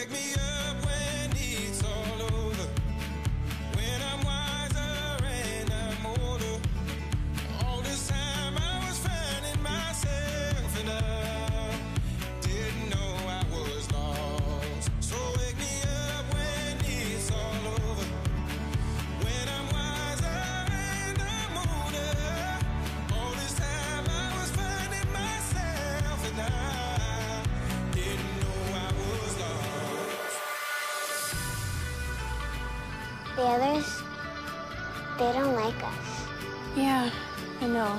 Wake me up The others, they don't like us. Yeah, I know.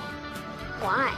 Why?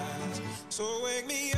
So wake me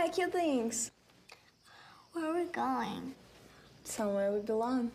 buy cute things. Where are we going? Somewhere we belong.